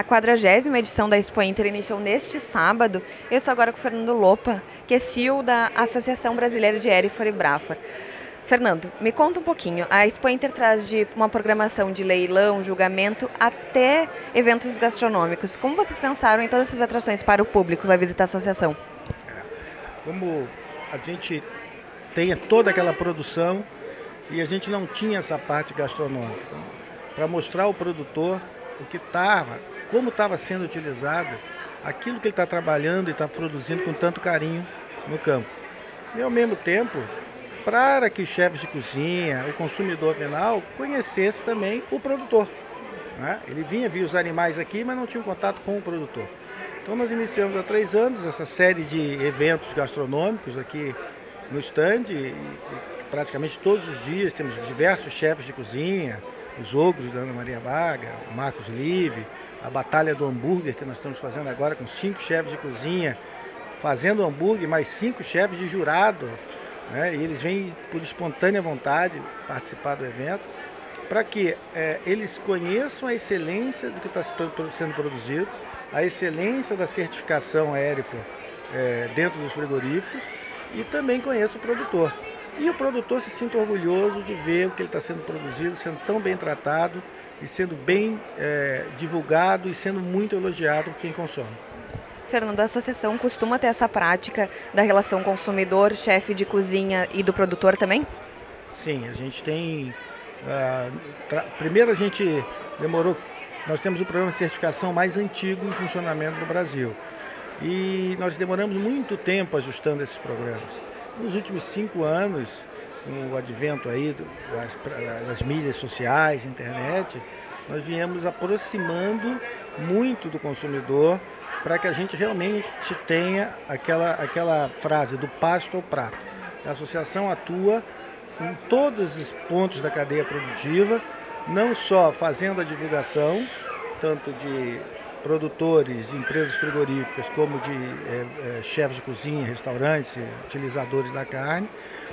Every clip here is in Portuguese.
quadragésima edição da Expo Inter iniciou neste sábado. Eu estou agora com o Fernando Lopa, que é CEO da Associação Brasileira de Erifor e Brafor. Fernando, me conta um pouquinho. A Expo Inter traz de uma programação de leilão, julgamento, até eventos gastronômicos. Como vocês pensaram em todas essas atrações para o público que vai visitar a associação? Como a gente tem toda aquela produção e a gente não tinha essa parte gastronômica. Para mostrar ao produtor o que estava, como estava sendo utilizado aquilo que ele está trabalhando e está produzindo com tanto carinho no campo. E ao mesmo tempo, para que os chefes de cozinha, o consumidor final, conhecesse também o produtor. Né? Ele vinha, via os animais aqui, mas não tinha contato com o produtor. Então nós iniciamos há três anos essa série de eventos gastronômicos aqui no stand, e, praticamente todos os dias temos diversos chefes de cozinha, os ogros da Ana Maria Baga, o Marcos Live, a Batalha do Hambúrguer que nós estamos fazendo agora com cinco chefes de cozinha, fazendo hambúrguer, mais cinco chefes de jurado, né? e eles vêm por espontânea vontade participar do evento, para que é, eles conheçam a excelência do que está sendo produzido, a excelência da certificação aérea é, dentro dos frigoríficos e também conheçam o produtor. E o produtor se sinta orgulhoso de ver o que ele está sendo produzido, sendo tão bem tratado e sendo bem é, divulgado e sendo muito elogiado por quem consome. Fernando, a associação costuma ter essa prática da relação consumidor, chefe de cozinha e do produtor também? Sim, a gente tem. Uh, primeiro a gente demorou. Nós temos o programa de certificação mais antigo em funcionamento no Brasil. E nós demoramos muito tempo ajustando esses programas. Nos últimos cinco anos, com o advento aí das, das mídias sociais, internet, nós viemos aproximando muito do consumidor para que a gente realmente tenha aquela, aquela frase do pasto ao prato. A associação atua em todos os pontos da cadeia produtiva, não só fazendo a divulgação, tanto de produtores, empresas frigoríficas, como de é, é, chefes de cozinha, restaurantes, utilizadores da carne,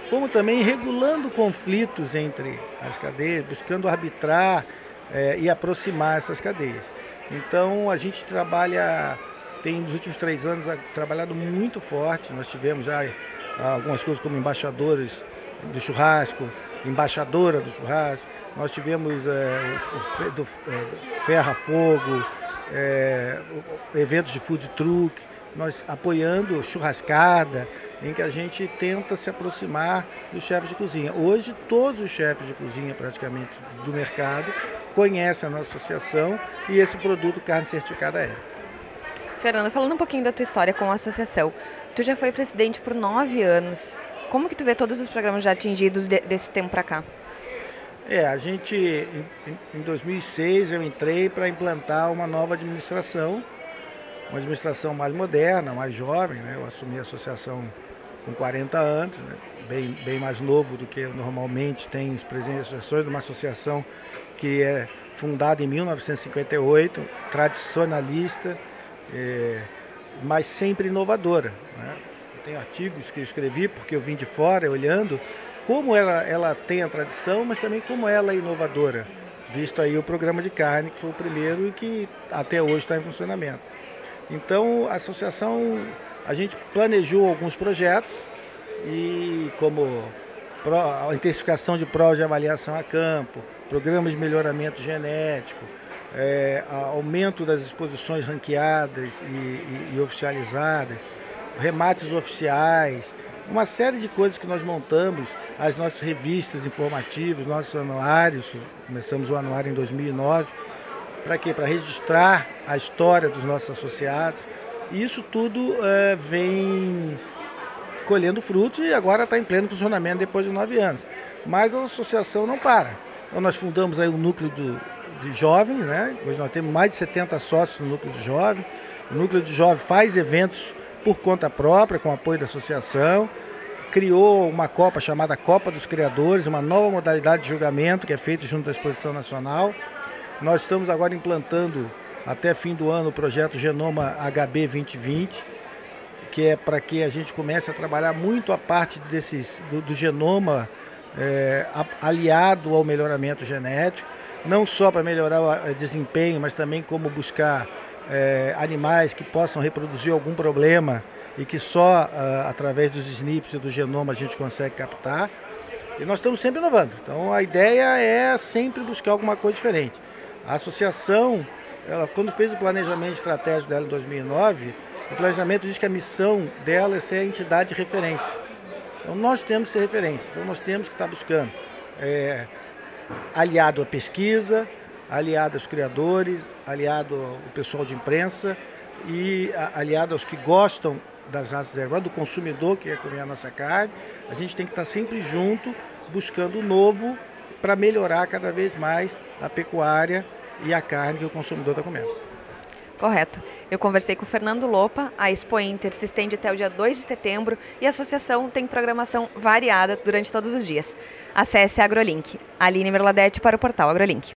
como também regulando conflitos entre as cadeias, buscando arbitrar é, e aproximar essas cadeias. Então a gente trabalha, tem nos últimos três anos trabalhado muito forte, nós tivemos já algumas coisas como embaixadores do churrasco, embaixadora do churrasco, nós tivemos é, do, é, Ferra Fogo, é, eventos de food truck, nós apoiando churrascada, em que a gente tenta se aproximar dos chefes de cozinha. Hoje, todos os chefes de cozinha, praticamente, do mercado, conhecem a nossa associação e esse produto carne certificada é. Fernanda, falando um pouquinho da tua história com a associação, tu já foi presidente por nove anos. Como que tu vê todos os programas já atingidos de, desse tempo para cá? É, a gente, em, em 2006, eu entrei para implantar uma nova administração, uma administração mais moderna, mais jovem, né? Eu assumi a associação com 40 anos, né? bem, bem mais novo do que normalmente tem os presidentes de associações, uma associação que é fundada em 1958, tradicionalista, é, mas sempre inovadora. Né? Tenho artigos que eu escrevi, porque eu vim de fora olhando como ela, ela tem a tradição, mas também como ela é inovadora, visto aí o programa de carne, que foi o primeiro e que até hoje está em funcionamento. Então, a associação, a gente planejou alguns projetos e como a intensificação de provas de avaliação a campo, programas de melhoramento genético, é, aumento das exposições ranqueadas e, e, e oficializadas, remates oficiais, uma série de coisas que nós montamos, as nossas revistas informativas, nossos anuários, começamos o anuário em 2009, para quê? Para registrar a história dos nossos associados. E isso tudo é, vem colhendo frutos e agora está em pleno funcionamento depois de nove anos. Mas a associação não para. Então nós fundamos aí o núcleo do, de jovens, né? Hoje nós temos mais de 70 sócios no núcleo de jovens. O núcleo de jovens faz eventos por conta própria, com apoio da associação. Criou uma Copa chamada Copa dos Criadores, uma nova modalidade de julgamento que é feita junto da Exposição Nacional. Nós estamos agora implantando até fim do ano o projeto Genoma HB 2020, que é para que a gente comece a trabalhar muito a parte desses, do, do genoma é, aliado ao melhoramento genético, não só para melhorar o desempenho, mas também como buscar é, animais que possam reproduzir algum problema e que só uh, através dos SNPs e do genoma a gente consegue captar. E nós estamos sempre inovando. Então a ideia é sempre buscar alguma coisa diferente. A associação, ela, quando fez o planejamento estratégico dela em 2009, o planejamento diz que a missão dela é ser a entidade de referência. Então nós temos que ser referência. Então nós temos que estar buscando é, aliado à pesquisa, aliado aos criadores, aliado ao pessoal de imprensa e aliado aos que gostam das raças reservadas, do consumidor que quer comer a nossa carne. A gente tem que estar sempre junto, buscando o novo para melhorar cada vez mais a pecuária e a carne que o consumidor está comendo. Correto. Eu conversei com o Fernando Lopa, a Expo Inter se estende até o dia 2 de setembro e a associação tem programação variada durante todos os dias. Acesse a AgroLink. Aline Merladete para o portal AgroLink.